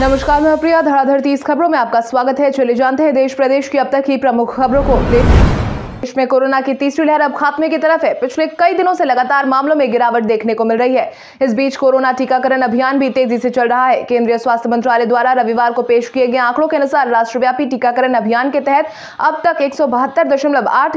नमस्कार, मैं प्रिया, धड़ाधड़ तीस खबरों में आपका स्वागत है। चले जानते हैं देश प्रदेश की अब तक की प्रमुख खबरों को। देश में कोरोना की तीसरी लहर अब खात्मे की तरफ़ है। पिछले कई दिनों से लगातार मामलों में गिरावट देखने को मिल रही है। इस बीच कोरोना टीकाकरण अभियान भी तेज़ी से चल रहा है। केंद्रीय स्वास्थ्य मंत्रालय द्वारा रविवार को पेश किए गए आंकड़ों के अनुसार राष्ट्रव्यापी टीकाकरण अभियान के तहत अब तक एक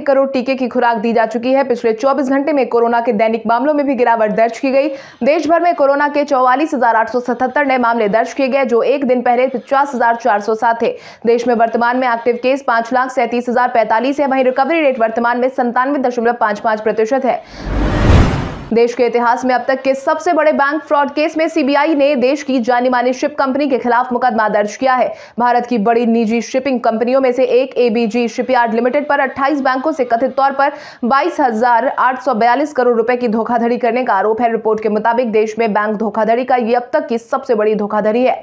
करोड़ टीके की खुराक दी जा चुकी है। पिछले चौबीस घंटे में कोरोना के दैनिक मामलों में भी गिरावट दर्ज की गई। देश भर में कोरोना के चौवालीस नए मामले दर्ज किए गए, जो एक दिन पहले पचास थे। देश में वर्तमान में एक्टिव केस पाँच लाख सैंतीस है। वहीं रिकवरी रेट वर्तमान में संतानवे दशमलव पाँच पाँच प्रतिशत है। देश के इतिहास में अब तक के सबसे बड़े बैंक फ्रॉड केस में सीबीआई ने देश की जानी मानी शिप कंपनी के खिलाफ मुकदमा दर्ज किया है। भारत की बड़ी निजी शिपिंग कंपनियों में से एक एबीजी शिपयार्ड लिमिटेड पर 28 बैंकों से कथित तौर पर बाईस करोड़ रुपए की धोखाधड़ी करने का आरोप है। रिपोर्ट के मुताबिक देश में बैंक धोखाधड़ी का ये अब तक की सबसे बड़ी धोखाधड़ी है।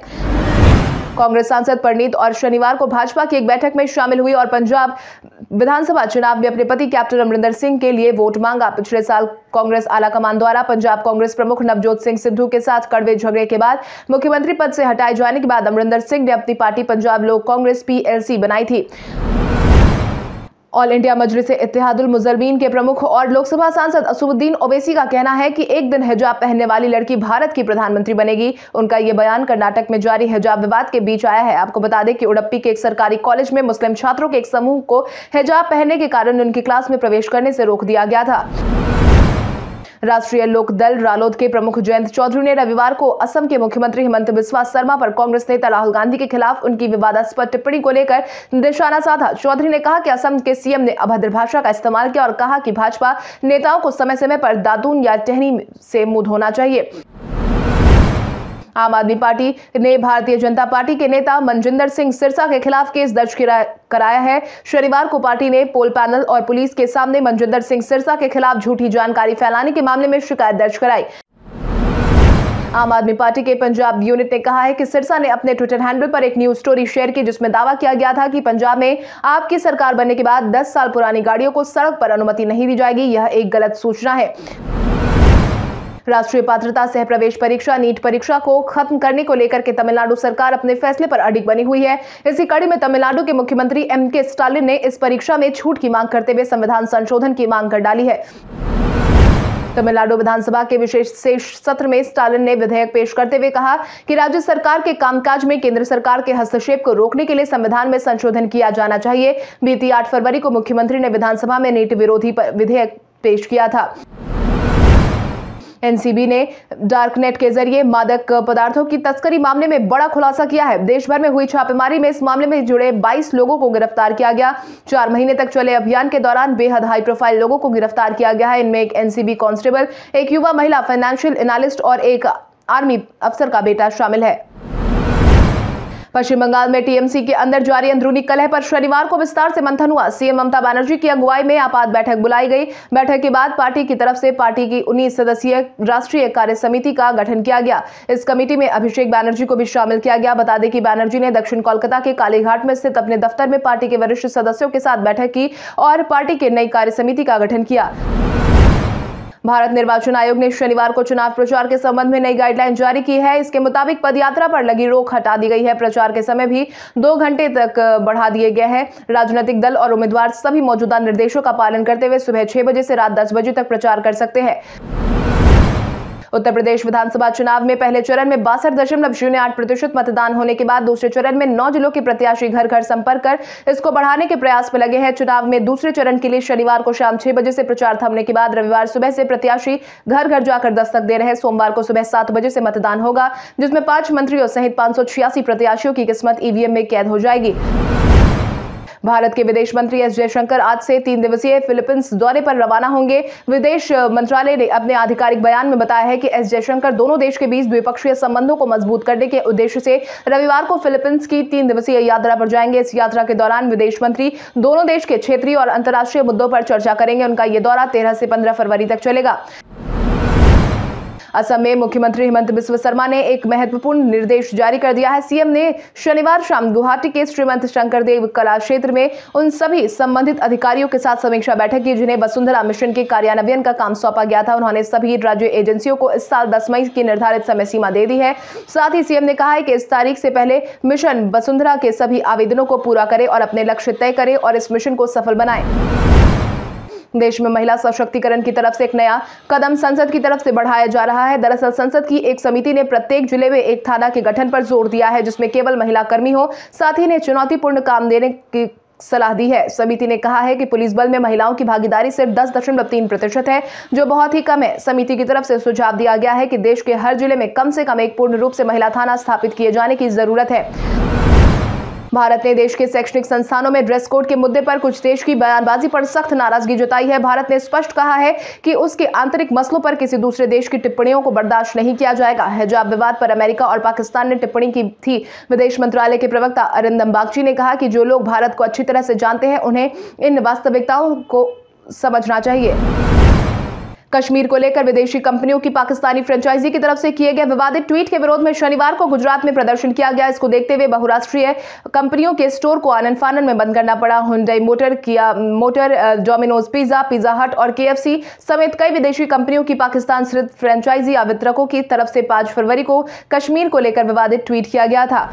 कांग्रेस सांसद परनीत और शनिवार को भाजपा की एक बैठक में शामिल हुई और पंजाब विधानसभा चुनाव में अपने पति कैप्टन अमरिंदर सिंह के लिए वोट मांगा। पिछले साल कांग्रेस आलाकमान द्वारा पंजाब कांग्रेस प्रमुख नवजोत सिंह सिद्धू के साथ कड़वे झगड़े के बाद मुख्यमंत्री पद से हटाए जाने के बाद अमरिंदर सिंह ने अपनी पार्टी पंजाब लोक कांग्रेस पीएलसी बनाई थी। ऑल इंडिया मजलिस इतिहादुल मुजलमीन के प्रमुख और लोकसभा सांसद असुद्दीन ओवैसी का कहना है कि एक दिन हिजाब पहनने वाली लड़की भारत की प्रधानमंत्री बनेगी। उनका यह बयान कर्नाटक में जारी हिजाब विवाद के बीच आया है। आपको बता दें कि उड़प्पी के एक सरकारी कॉलेज में मुस्लिम छात्रों के एक समूह को हिजाब पहनने के कारण उनकी क्लास में प्रवेश करने से रोक दिया गया था। राष्ट्रीय लोक दल रालोद के प्रमुख जयंत चौधरी ने रविवार को असम के मुख्यमंत्री हेमंत बिस्वा शर्मा पर कांग्रेस नेता राहुल गांधी के खिलाफ उनकी विवादास्पद टिप्पणी को लेकर निशाना साधा। चौधरी ने कहा कि असम के सीएम ने अभद्र भाषा का इस्तेमाल किया और कहा कि भाजपा नेताओं को समय समय पर दातून या टहनी से मुँह धोना चाहिए। आम आदमी पार्टी ने भारतीय जनता पार्टी के नेता मनजिंदर सिंह सिरसा के खिलाफ केस दर्ज कराया है। शनिवार को पार्टी ने पोल पैनल और पुलिस के सामने मनजिंदर सिंह सिरसा के खिलाफ झूठी जानकारी फैलाने के मामले में शिकायत दर्ज कराई। आम आदमी पार्टी के पंजाब यूनिट ने कहा है कि सिरसा ने अपने ट्विटर हैंडल पर एक न्यूज़ स्टोरी शेयर की, जिसमें दावा किया गया था कि पंजाब में आपकी सरकार बनने के बाद 10 साल पुरानी गाड़ियों को सड़क पर अनुमति नहीं दी जाएगी। यह एक गलत सूचना है। राष्ट्रीय पात्रता सह प्रवेश परीक्षा, नीट परीक्षा को खत्म करने को लेकर के तमिलनाडु सरकार अपने फैसले पर अडिग बनी हुई है। इसी कड़ी में तमिलनाडु के मुख्यमंत्री एम के स्टालिन ने इस परीक्षा में छूट की मांग करते हुए संविधान संशोधन की मांग कर डाली है। तमिलनाडु विधानसभा के विशेष शेष सत्र में स्टालिन ने विधेयक पेश करते हुए कहा कि राज्य सरकार के कामकाज में केंद्र सरकार के हस्तक्षेप को रोकने के लिए संविधान में संशोधन किया जाना चाहिए। बीती आठ फरवरी को मुख्यमंत्री ने विधानसभा में नीट विरोधी विधेयक पेश किया था। एनसीबी ने डार्कनेट के ज़रिए मादक पदार्थों की तस्करी मामले में बड़ा खुलासा किया है। देश भर में हुई छापेमारी में इस मामले में जुड़े 22 लोगों को गिरफ़्तार किया गया। चार महीने तक चले अभियान के दौरान बेहद हाई प्रोफ़ाइल लोगों को गिरफ़्तार किया गया है। इनमें एक एनसीबी कांस्टेबल, एक युवा महिला फाइनेंशियल एनालिस्ट और एक आर्मी अफसर का बेटा शामिल है। पश्चिम बंगाल में टीएमसी के अंदर जारी अंदरूनी कलह पर शनिवार को विस्तार से मंथन हुआ। सीएम ममता बनर्जी की अगुवाई में आपात बैठक बुलाई गई। बैठक के बाद पार्टी की तरफ़ से पार्टी की उन्नीस सदस्यीय राष्ट्रीय कार्य समिति का गठन किया गया। इस कमेटी में अभिषेक बैनर्जी को भी शामिल किया गया। बता दें कि बैनर्जी ने दक्षिण कोलकाता के कालीघाट में स्थित अपने दफ्तर में पार्टी के वरिष्ठ सदस्यों के साथ बैठक की और पार्टी के नई कार्य समिति का गठन किया। भारत निर्वाचन आयोग ने शनिवार को चुनाव प्रचार के संबंध में नई गाइडलाइन जारी की है। इसके मुताबिक पदयात्रा पर लगी रोक हटा दी गई है। प्रचार के समय भी दो घंटे तक बढ़ा दिए गए हैं। राजनीतिक दल और उम्मीदवार सभी मौजूदा निर्देशों का पालन करते हुए सुबह छह बजे से रात दस बजे तक प्रचार कर सकते हैं। उत्तर प्रदेश विधानसभा चुनाव में पहले चरण में बासठ दशमलव शून्य आठ प्रतिशत मतदान होने के बाद दूसरे चरण में नौ जिलों के प्रत्याशी घर घर संपर्क कर इसको बढ़ाने के प्रयास में लगे हैं। चुनाव में दूसरे चरण के लिए शनिवार को शाम छह बजे से प्रचार थमने के बाद रविवार सुबह से प्रत्याशी घर घर जाकर दस्तक दे रहे सोमवार को सुबह सात बजे से मतदान होगा, जिसमें पाँच मंत्रियों सहित पाँच प्रत्याशियों की किस्मत ईवीएम में कैद हो जाएगी। भारत के विदेश मंत्री एस जयशंकर आज से तीन दिवसीय फिलीपींस दौरे पर रवाना होंगे। विदेश मंत्रालय ने अपने आधिकारिक बयान में बताया है कि एस जयशंकर दोनों देश के बीच द्विपक्षीय संबंधों को मज़बूत करने के उद्देश्य से रविवार को फिलीपींस की तीन दिवसीय यात्रा पर जाएँगे। इस यात्रा के दौरान विदेश मंत्री दोनों देश के क्षेत्रीय और अंतर्राष्ट्रीय मुद्दों पर चर्चा करेंगे। उनका यह दौरा तेरह से पंद्रह फरवरी तक चलेगा। असम में मुख्यमंत्री हेमंत बिस्व शर्मा ने एक महत्वपूर्ण निर्देश जारी कर दिया है। सीएम ने शनिवार शाम गुवाहाटी के श्रीमंत शंकरदेव कला क्षेत्र में उन सभी संबंधित अधिकारियों के साथ समीक्षा बैठक की, जिन्हें वसुंधरा मिशन के कार्यान्वयन का काम सौंपा गया था। उन्होंने सभी राज्य एजेंसियों को इस साल दस मई की निर्धारित समय सीमा दे दी है। साथ ही सीएम ने कहा है कि इस तारीख से पहले मिशन वसुंधरा के सभी आवेदनों को पूरा करे और अपने लक्ष्य तय करे और इस मिशन को सफल बनाए। देश में महिला सशक्तिकरण की तरफ़ से एक नया कदम संसद की तरफ़ से बढ़ाया जा रहा है। दरअसल संसद की एक समिति ने प्रत्येक ज़िले में एक थाना के गठन पर ज़ोर दिया है, जिसमें केवल महिला कर्मी हो। साथ ही ने चुनौतीपूर्ण काम देने की सलाह दी है। समिति ने कहा है कि पुलिस बल में महिलाओं की भागीदारी सिर्फ़ दस दशमलव तीन प्रतिशत है, जो बहुत ही कम है। समिति की तरफ़ से सुझाव दिया गया है कि देश के हर ज़िले में कम से कम एक पूर्ण रूप से महिला थाना स्थापित किए जाने की ज़रूरत है। भारत ने देश के शैक्षणिक संस्थानों में ड्रेस कोड के मुद्दे पर कुछ देश की बयानबाजी पर सख्त नाराज़गी जताई है। भारत ने स्पष्ट कहा है कि उसके आंतरिक मसलों पर किसी दूसरे देश की टिप्पणियों को बर्दाश्त नहीं किया जाएगा। हिजाब विवाद पर अमेरिका और पाकिस्तान ने टिप्पणी की थी। विदेश मंत्रालय के प्रवक्ता अरिंदम बागची ने कहा कि जो लोग भारत को अच्छी तरह से जानते हैं, उन्हें इन वास्तविकताओं को समझना चाहिए। कश्मीर को लेकर विदेशी कंपनियों की पाकिस्तानी फ्रेंचाइजी की तरफ़ से किए गए विवादित ट्वीट के विरोध में शनिवार को गुजरात में प्रदर्शन किया गया। इसको देखते हुए बहुराष्ट्रीय कंपनियों के स्टोर को आनंद फानन में बंद करना पड़ा। Hyundai Motor Kia, Motor Domino's Pizza Pizza Hut और केएफसी समेत कई विदेशी कंपनियों की पाकिस्तान स्थित फ्रेंचाइजी वितरकों की तरफ़ से पाँच फरवरी को कश्मीर को लेकर विवादित ट्वीट किया गया था।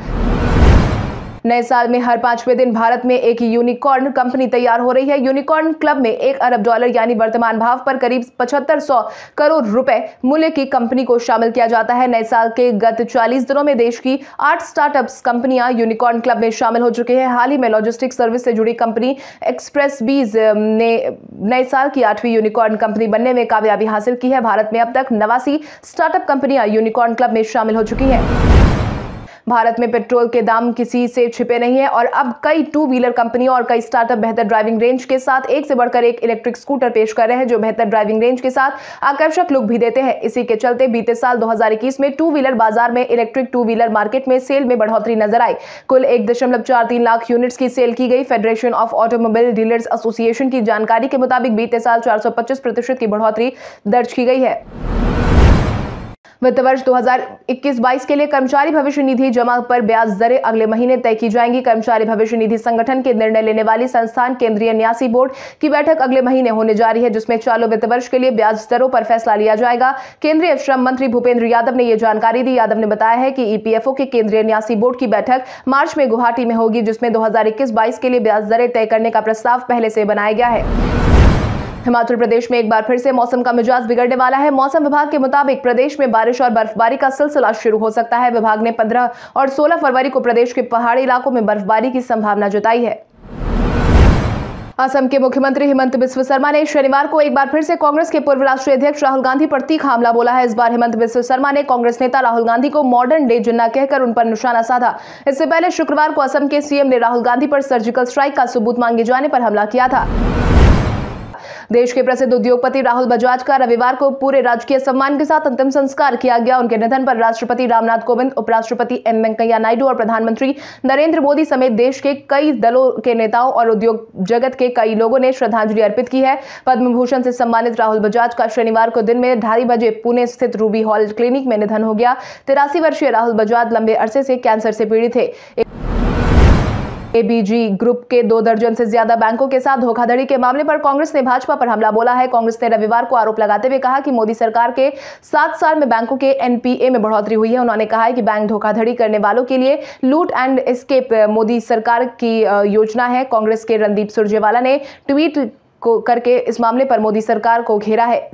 नए साल में हर पाँचवें दिन भारत में एक यूनिकॉर्न कंपनी तैयार हो रही है। यूनिकॉर्न क्लब में एक अरब डॉलर यानी वर्तमान भाव पर करीब पचहत्तर करोड़ रुपए मूल्य की कंपनी को शामिल किया जाता है। नए साल के गत चालीस दिनों में देश की आठ स्टार्टअप्स कंपनियाँ यूनिकॉर्न क्लब में शामिल हो चुके हैं। हाल ही में लॉजिस्टिक सर्विस से जुड़ी कंपनी एक्सप्रेस बीज ने नए साल की आठवीं यूनिकॉर्न कंपनी बनने में कामयाबी हासिल की है। भारत में अब तक नवासी स्टार्टअप कंपनियाँ यूनिकॉर्न क्लब में शामिल हो चुकी हैं। भारत में पेट्रोल के दाम किसी से छिपे नहीं है और अब कई टू व्हीलर कंपनियों और कई स्टार्टअप बेहतर ड्राइविंग रेंज के साथ एक से बढ़कर एक इलेक्ट्रिक स्कूटर पेश कर रहे हैं, जो बेहतर ड्राइविंग रेंज के साथ आकर्षक लुक भी देते हैं। इसी के चलते बीते साल 2021 में टू व्हीलर बाज़ार में इलेक्ट्रिक टू व्हीलर मार्केट में सेल में बढ़ोतरी नज़र आई। कुल एक लाख यूनिट्स की सेल की गई। Federation of Automobile Dealers Association की जानकारी के मुताबिक बीते साल चार प्रतिशत की बढ़ोतरी दर्ज की गई है। वित्त वर्ष 2021-22 के लिए कर्मचारी भविष्य निधि जमा पर ब्याज दरें अगले महीने तय की जाएँगी। कर्मचारी भविष्य निधि संगठन के निर्णय लेने वाली संस्थान केंद्रीय न्यासी बोर्ड की बैठक अगले महीने होने जा रही है, जिसमें चालू वित्त वर्ष के लिए ब्याज दरों पर फैसला लिया जाएगा। केंद्रीय श्रम मंत्री भूपेंद्र यादव ने यह जानकारी दी। यादव ने बताया है कि ईपीएफओ के केंद्रीय न्यासी बोर्ड की बैठक मार्च में गुवाहाटी में होगी, जिसमें दो हज़ार के लिए ब्याज दरें तय करने का प्रस्ताव पहले से बनाया गया है। हिमाचल प्रदेश में एक बार फिर से मौसम का मिजाज बिगड़ने वाला है। मौसम विभाग के मुताबिक प्रदेश में बारिश और बर्फबारी का सिलसिला शुरू हो सकता है। विभाग ने 15 और 16 फरवरी को प्रदेश के पहाड़ी इलाकों में बर्फबारी की संभावना जताई है। असम के मुख्यमंत्री हिमंत बिस्व शर्मा ने शनिवार को एक बार फिर से कांग्रेस के पूर्व राष्ट्रीय अध्यक्ष राहुल गांधी पर तीखा हमला बोला है। इस बार हिमंत बिस्व शर्मा ने कांग्रेस नेता राहुल गांधी को मॉडर्न डे जिन्ना कहकर उन पर निशाना साधा। इससे पहले शुक्रवार को असम के सीएम ने राहुल गांधी पर सर्जिकल स्ट्राइक का सबूत मांगे जाने पर हमला किया था। देश के प्रसिद्ध उद्योगपति राहुल बजाज का रविवार को पूरे राजकीय सम्मान के साथ अंतिम संस्कार किया गया। उनके निधन पर राष्ट्रपति रामनाथ कोविंद, उपराष्ट्रपति एम वेंकैया नायडू और प्रधानमंत्री नरेंद्र मोदी समेत देश के कई दलों के नेताओं और उद्योग जगत के कई लोगों ने श्रद्धांजलि अर्पित की है। पद्म भूषण से सम्मानित राहुल बजाज का शनिवार को दिन में ढाई बजे पुणे स्थित रूबी हॉल क्लिनिक में निधन हो गया। तिरासी वर्षीय राहुल बजाज लंबे अरसे से कैंसर से पीड़ित थे। एबीजी ग्रुप के दो दर्जन से ज़्यादा बैंकों के साथ धोखाधड़ी के मामले पर कांग्रेस ने भाजपा पर हमला बोला है। कांग्रेस ने रविवार को आरोप लगाते हुए कहा कि मोदी सरकार के सात साल में बैंकों के एनपीए में बढ़ोतरी हुई है। उन्होंने कहा है कि बैंक धोखाधड़ी करने वालों के लिए लूट एंड स्केप मोदी सरकार की योजना है। कांग्रेस के रणदीप सुरजेवाला ने ट्वीट करके इस मामले पर मोदी सरकार को घेरा है।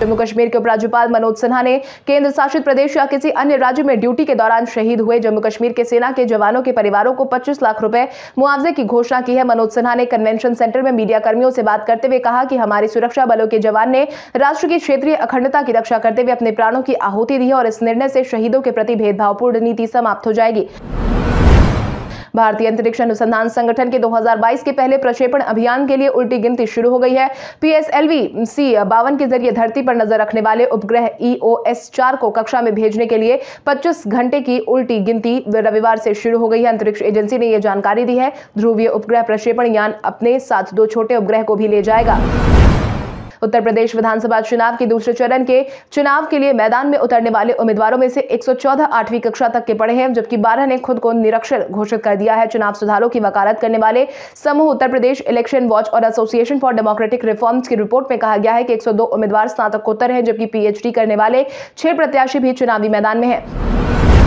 जम्मू कश्मीर के उपराज्यपाल मनोज सिन्हा ने केंद्र शासित प्रदेश या किसी अन्य राज्य में ड्यूटी के दौरान शहीद हुए जम्मू कश्मीर के सेना के जवानों के परिवारों को 25 लाख रुपए मुआवजे की घोषणा की है। मनोज सिन्हा ने कन्वेंशन सेंटर में मीडिया कर्मियों से बात करते हुए कहा कि हमारी सुरक्षा बलों के जवान ने राष्ट्र की क्षेत्रीय अखंडता की रक्षा करते हुए अपने प्राणों की आहुति दी है और इस निर्णय से शहीदों के प्रति भेदभावपूर्ण नीति समाप्त हो जाएगी। भारतीय अंतरिक्ष अनुसंधान संगठन के 2022 के पहले प्रक्षेपण अभियान के लिए उल्टी गिनती शुरू हो गई है। पीएसएलवी सी बावन के ज़रिए धरती पर नज़र रखने वाले उपग्रह ईओएस चार को कक्षा में भेजने के लिए 25 घंटे की उल्टी गिनती रविवार से शुरू हो गई है। अंतरिक्ष एजेंसी ने यह जानकारी दी है। ध्रुवीय उपग्रह प्रक्षेपण यान अपने साथ दो छोटे उपग्रह को भी ले जाएगा। उत्तर प्रदेश विधानसभा चुनाव के दूसरे चरण के चुनाव के लिए मैदान में उतरने वाले उम्मीदवारों में से 114 आठवीं कक्षा तक के पढ़े हैं, जबकि 12 ने खुद को निरक्षर घोषित कर दिया है। चुनाव सुधारों की वकालत करने वाले समूह उत्तर प्रदेश इलेक्शन वॉच और एसोसिएशन फॉर डेमोक्रेटिक रिफॉर्म्स की रिपोर्ट में कहा गया है कि 102 उम्मीदवार स्नातकोत्तर हैं, जबकि पीएचडी करने वाले छह प्रत्याशी भी चुनावी मैदान में हैं।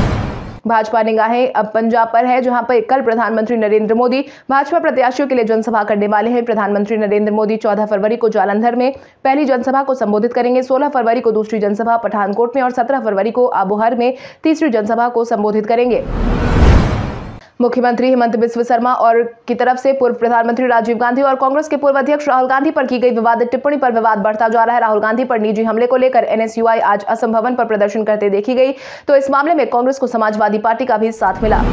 भाजपा निगाहें अब पंजाब पर है, जहाँ पर कल प्रधानमंत्री नरेंद्र मोदी भाजपा प्रत्याशियों के लिए जनसभा करने वाले हैं। प्रधानमंत्री नरेंद्र मोदी 14 फरवरी को जालंधर में पहली जनसभा को संबोधित करेंगे। 16 फरवरी को दूसरी जनसभा पठानकोट में और 17 फरवरी को आबोहर में तीसरी जनसभा को संबोधित करेंगे। मुख्यमंत्री हेमंत बिस्व शर्मा और की तरफ़ से पूर्व प्रधानमंत्री राजीव गांधी और कांग्रेस के पूर्व अध्यक्ष राहुल गांधी पर की गई विवादित टिप्पणी पर विवाद बढ़ता जा रहा है। राहुल गांधी पर निजी हमले को लेकर एनएसयूआई आज असम भवन पर प्रदर्शन करते देखी गई। तो इस मामले में कांग्रेस को समाजवादी पार्टी का भी साथ मिला।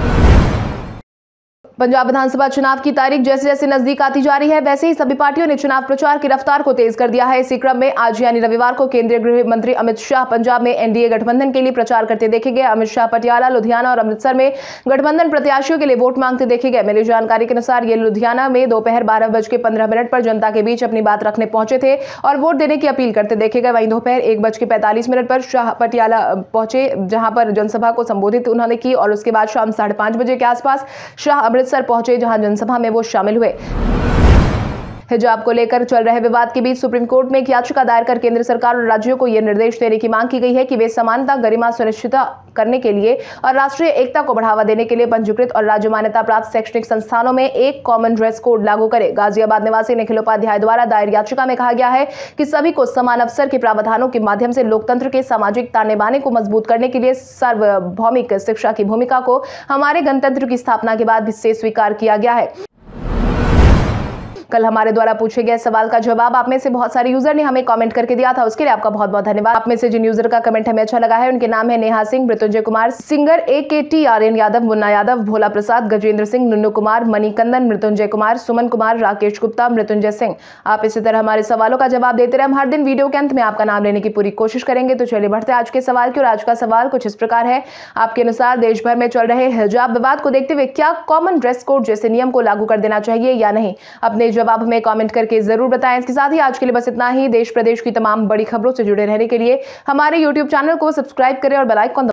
पंजाब विधानसभा चुनाव की तारीख जैसे जैसे नज़दीक आती जा रही है, वैसे ही सभी पार्टियों ने चुनाव प्रचार की रफ्तार को तेज कर दिया है। इसी क्रम में आज यानी रविवार को केंद्रीय गृह मंत्री अमित शाह पंजाब में एनडीए गठबंधन के लिए प्रचार करते देखे गए। अमित शाह पटियाला, लुधियाना और अमृतसर में गठबंधन प्रत्याशियों के लिए वोट मांगते देखे गए। मिली जानकारी के अनुसार ये लुधियाना में दोपहर बारह बज के पंद्रह मिनट पर जनता के बीच अपनी बात रखने पहुँचे थे और वोट देने की अपील करते देखे गए। वहीं दोपहर एक बज के पैंतालीस मिनट पर शाह पटियाला पहुँचे, जहाँ पर जनसभा को संबोधित उन्होंने की और उसके बाद शाम साढ़े बजे के आसपास शाह अमृतसर पहुँचे जहाँ जनसभा में वो शामिल हुए। हिजाब को लेकर चल रहे विवाद के बीच सुप्रीम कोर्ट में एक याचिका दायर कर केंद्र सरकार और राज्यों को यह निर्देश देने की मांग की गई है कि वे समानता, गरिमा सुनिश्चित करने के लिए और राष्ट्रीय एकता को बढ़ावा देने के लिए पंजीकृत और राज्य मान्यता प्राप्त शैक्षणिक संस्थानों में एक कॉमन ड्रेस कोड लागू करे। गाजियाबाद निवासी निखिल उपाध्याय द्वारा दायर याचिका में कहा गया है कि सभी को समान अवसर के प्रावधानों के माध्यम से लोकतंत्र के सामाजिक ताने बाने को मज़बूत करने के लिए सार्वभौमिक शिक्षा की भूमिका को हमारे गणतंत्र की स्थापना के बाद से स्वीकार किया गया है। कल हमारे द्वारा पूछे गए सवाल का जवाब आप में से बहुत सारे यूज़र ने हमें कमेंट करके दिया था। उसके लिए आपका बहुत बहुत धन्यवाद। आप में से जिन यूज़र का कमेंट हमें अच्छा लगा है, उनके नाम है Neha Singh, Mrityunjay Kumar singer A K T N Yadav, Munna Yadav, Bhola Prasad, Gajendra Singh, Nunnu Kumar Manikandan Mrityunjay Kumar, Suman Kumar, Rakesh Gupta, Mrityunjay Singh. आप इसी तरह हमारे सवालों का जवाब देते रहे। हम हर दिन वीडियो के अंत में आपका नाम लेने की पूरी कोशिश करेंगे। तो चलिए बढ़ते आज के सवाल की और आज का सवाल कुछ इस प्रकार है। आपके अनुसार देश भर में चल रहे हिजाब विवाद को देखते हुए क्या कॉमन ड्रेस कोड जैसे नियम को लागू कर देना चाहिए या नहीं? अपने जवाब हमें कमेंट करके ज़रूर बताएँ। इसके साथ ही आज के लिए बस इतना ही। देश प्रदेश की तमाम बड़ी खबरों से जुड़े रहने के लिए हमारे यूट्यूब चैनल को सब्सक्राइब करें और बेलाइकॉन